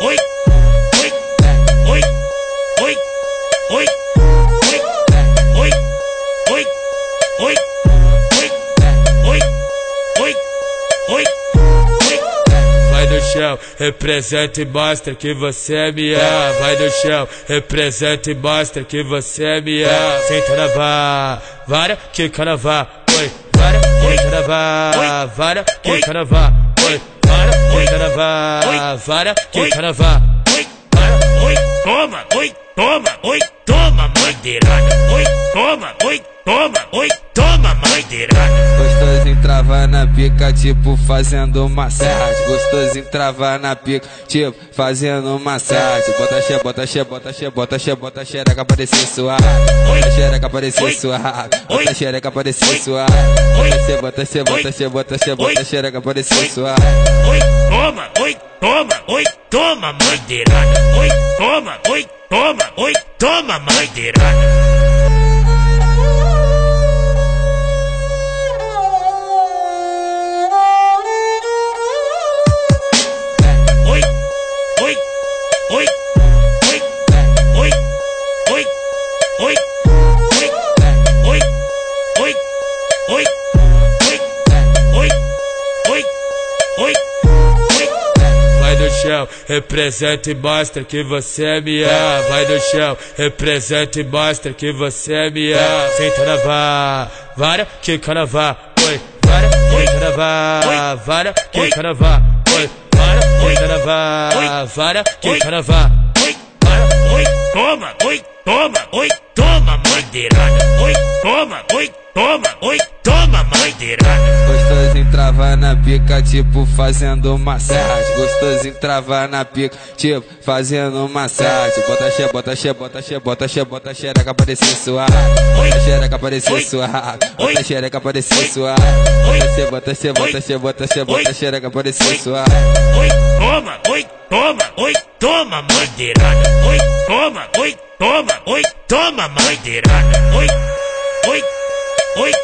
oi, oi, oi, oi, oi, oi, oi, oi, oi, oi, oi, Vai no chão, representa e mostra que você é minha. Vai no chão, representa e mostra que você é minha. Senta na vara, vara que caravá, oi, vara, que caravá, vara que caravá, oi oi, caravá, vara, que caravá. Oi, para, oi, toma, oi, toma, oi, toma, mãe derada. Oi, toma, oi, toma, oi, toma, mãe derada na pica, tipo fazendo massagem. Gostosinho trava na pica, tipo fazendo massagem. Bota xe, bota xe, bota xe, bota xe, bota xereca aparecer suave. Bota xereca aparecer suave. Bota xereca aparecer suave. Bota xe, bota xe, bota xe, bota xe, bota xereca aparecer suave. Oi, toma, oi, toma, oi, toma, bandeirada. Oi, toma, oi, toma, oi, toma, bandeirada. Oi, oi, oi, oi, oi. Vai no chão, representa e mostra que você é minha. Vai no chão, representa e mostra que você é minha. Senta na vara, quica na vá, oi, vara, quica na vá, vara, quica na vá, oi, vara, quica na vá, vara, quica na vá. Oi, para, oi, toma, oi, toma, oi, toma, bandeirada. Oi, toma, oi, toma, oi, toma, bandeirada. Gostosinho trava na pica, tipo fazendo massagem. Gostosinho trava na pica, tipo fazendo massagem. Bota xe, bota xe, bota xe, bota xe, bota xereca aparecer suave. Bota xereca aparecer suave. Bota xereca aparecer suave. Bota xe, bota xe, bota xe, bota xe, bota xereca aparecer suave. Oi, toma, oi, toma, oi, toma, bandeirada. Oi, toma, oi, toma, oi, toma, bandeirada. Oi, oi, おい